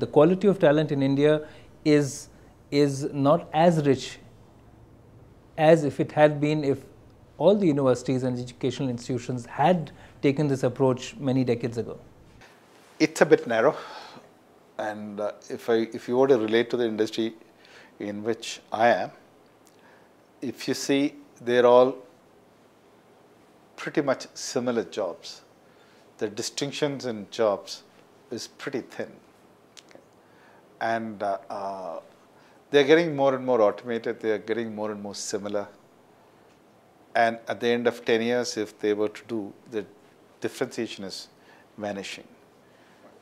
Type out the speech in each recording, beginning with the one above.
The quality of talent in India is, is not as rich as if it had been if all the universities and educational institutions had taken this approach many decades ago. It's a bit narrow and uh, if, I, if you were to relate to the industry in which I am, if you see they're all pretty much similar jobs. The distinctions in jobs is pretty thin. And uh, uh, they're getting more and more automated, they're getting more and more similar. And at the end of 10 years, if they were to do, the differentiation is vanishing.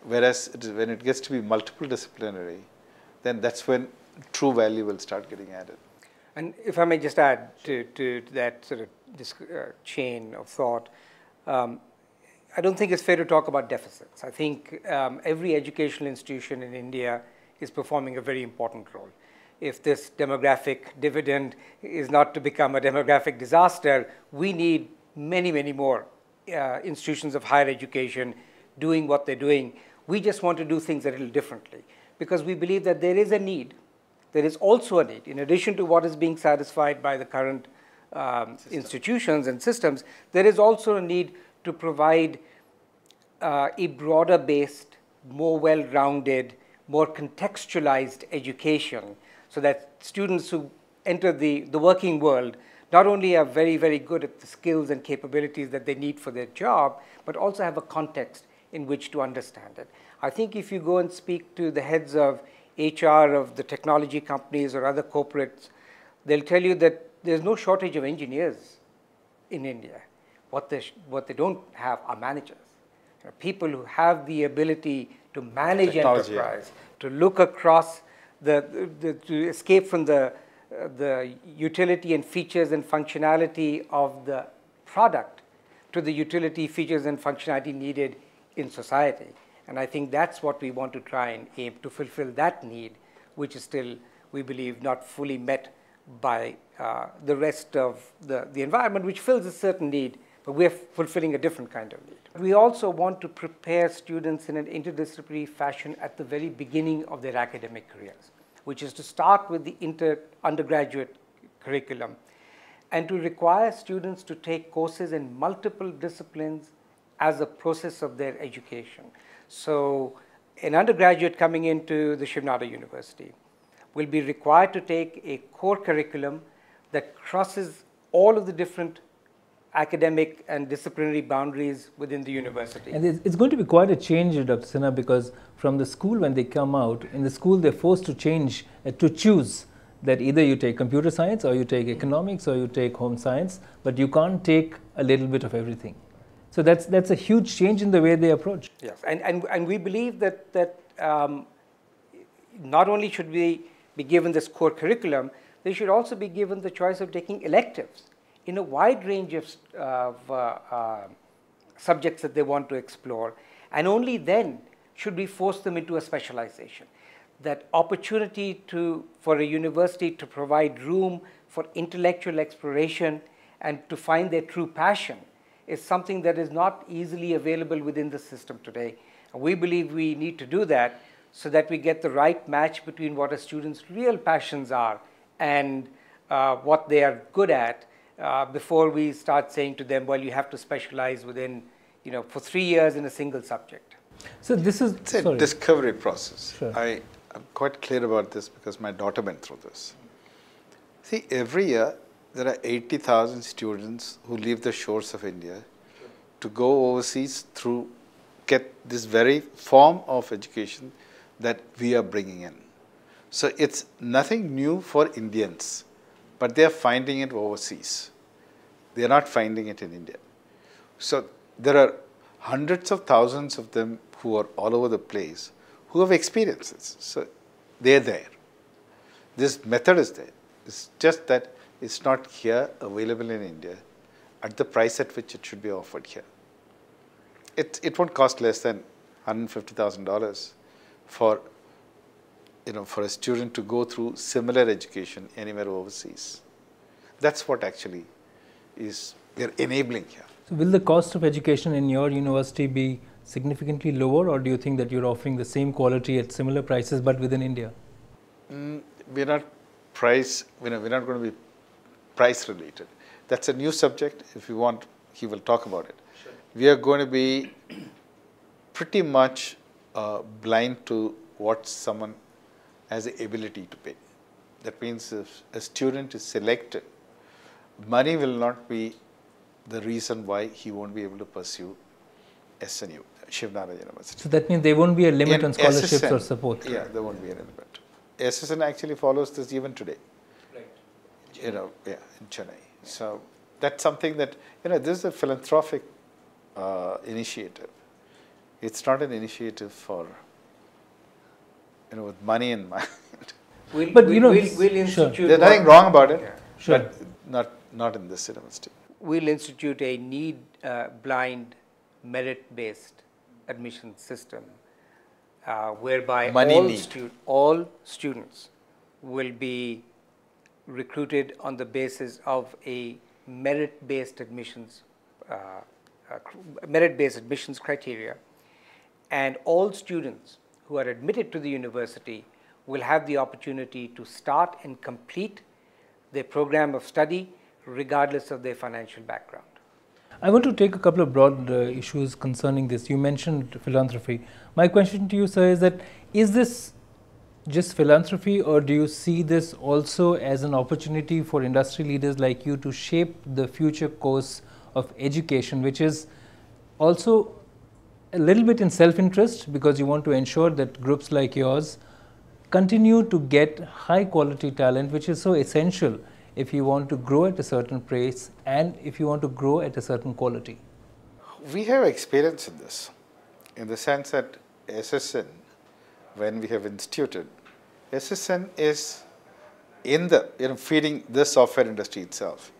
Whereas it is, when it gets to be multiple disciplinary, then that's when true value will start getting added. And if I may just add to, to, to that sort of this, uh, chain of thought, um, I don't think it's fair to talk about deficits. I think um, every educational institution in India is performing a very important role. If this demographic dividend is not to become a demographic disaster, we need many, many more uh, institutions of higher education doing what they're doing. We just want to do things a little differently because we believe that there is a need. There is also a need, in addition to what is being satisfied by the current um, institutions and systems, there is also a need to provide uh, a broader based, more well rounded, more contextualized education so that students who enter the, the working world not only are very, very good at the skills and capabilities that they need for their job, but also have a context in which to understand it. I think if you go and speak to the heads of HR of the technology companies or other corporates, they'll tell you that there's no shortage of engineers in India. What they, what they don't have are managers. You know, people who have the ability to manage Technology. enterprise, to look across the, the, to escape from the, uh, the utility and features and functionality of the product to the utility, features, and functionality needed in society. And I think that's what we want to try and aim to fulfill that need, which is still, we believe, not fully met by uh, the rest of the, the environment, which fills a certain need, but we're fulfilling a different kind of need. We also want to prepare students in an interdisciplinary fashion at the very beginning of their academic careers, which is to start with the inter undergraduate curriculum and to require students to take courses in multiple disciplines as a process of their education. So an undergraduate coming into the Shiv Nadar University will be required to take a core curriculum that crosses all of the different academic and disciplinary boundaries within the university. And it's going to be quite a change, Dr. Sinha, because from the school when they come out, in the school they're forced to change, uh, to choose that either you take computer science or you take economics or you take home science, but you can't take a little bit of everything. So that's, that's a huge change in the way they approach. Yes, and, and, and we believe that, that um, not only should we be given this core curriculum, they should also be given the choice of taking electives in a wide range of, uh, uh, subjects that they want to explore. And only then should we force them into a specialization. That opportunity to, for a university to provide room for intellectual exploration and to find their true passion is something that is not easily available within the system today. We believe we need to do that so that we get the right match between what a student's real passions are and uh, what they are good at uh, before we start saying to them, well, you have to specialize within, you know, for three years in a single subject. So this is it's a sorry. discovery process. Sure. I am quite clear about this because my daughter went through this. See, every year there are 80,000 students who leave the shores of India to go overseas through get this very form of education that we are bringing in. So it's nothing new for Indians, but they are finding it overseas. They are not finding it in India. So there are hundreds of thousands of them who are all over the place who have experiences. So they're there. This method is there. It's just that it's not here available in India at the price at which it should be offered here. It, it won't cost less than $150,000 for you know, for a student to go through similar education anywhere overseas. That's what actually is we are enabling here. So will the cost of education in your university be significantly lower, or do you think that you're offering the same quality at similar prices but within India? Mm, we're not price, we're not, we're not going to be price related. That's a new subject. If you want, he will talk about it. Sure. We are going to be pretty much uh, blind to what someone has the ability to pay. That means if a student is selected, money will not be the reason why he won't be able to pursue SNU, Shiv Nadar University. So that means there won't be a limit In on scholarships SSN, or support? Yeah, there won't be a limit. SSN actually follows this even today. Right. You know, yeah, in Chennai. So that's something that, you know, this is a philanthropic uh, initiative. It's not an initiative for, you know, with money in mind. We'll, but, you know, we'll, we'll institute. Sure. There's nothing wrong about it, yeah. sure. but not, not in this university. We'll institute a need uh, blind merit based admission system uh, whereby all, stu all students will be recruited on the basis of a merit based admissions uh, uh, merit based admissions criteria and all students who are admitted to the university will have the opportunity to start and complete their program of study regardless of their financial background. I want to take a couple of broad uh, issues concerning this. You mentioned philanthropy. My question to you, sir, is that is this just philanthropy or do you see this also as an opportunity for industry leaders like you to shape the future course of education, which is also a little bit in self-interest because you want to ensure that groups like yours continue to get high quality talent, which is so essential if you want to grow at a certain pace and if you want to grow at a certain quality? We have experience in this, in the sense that SSN, when we have instituted, SSN is in the, you know, feeding the software industry itself.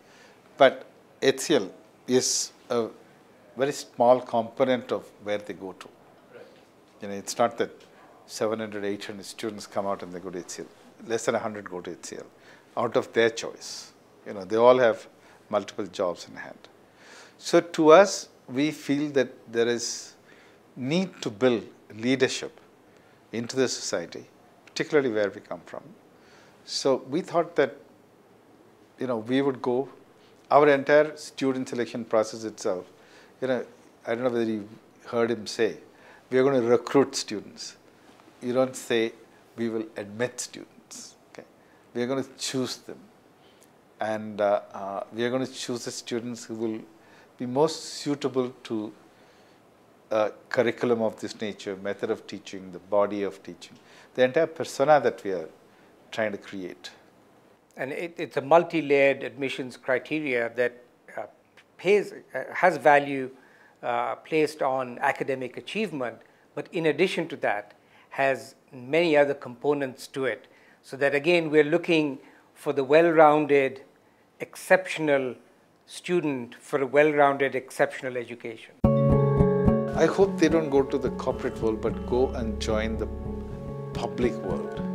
But HCL is a very small component of where they go to. Right. You know, it's not that 700, 800 students come out and they go to HCL. Less than 100 go to HCL out of their choice. You know, they all have multiple jobs in hand. So to us, we feel that there is need to build leadership into the society, particularly where we come from. So we thought that, you know, we would go, our entire student selection process itself, you know, I don't know whether you heard him say, we are going to recruit students you don't say we will admit students. Okay? We are going to choose them. And uh, uh, we are going to choose the students who will be most suitable to a curriculum of this nature, method of teaching, the body of teaching, the entire persona that we are trying to create. And it, it's a multi-layered admissions criteria that uh, pays, uh, has value uh, placed on academic achievement, but in addition to that, has many other components to it. So that again, we're looking for the well-rounded, exceptional student for a well-rounded, exceptional education. I hope they don't go to the corporate world, but go and join the public world.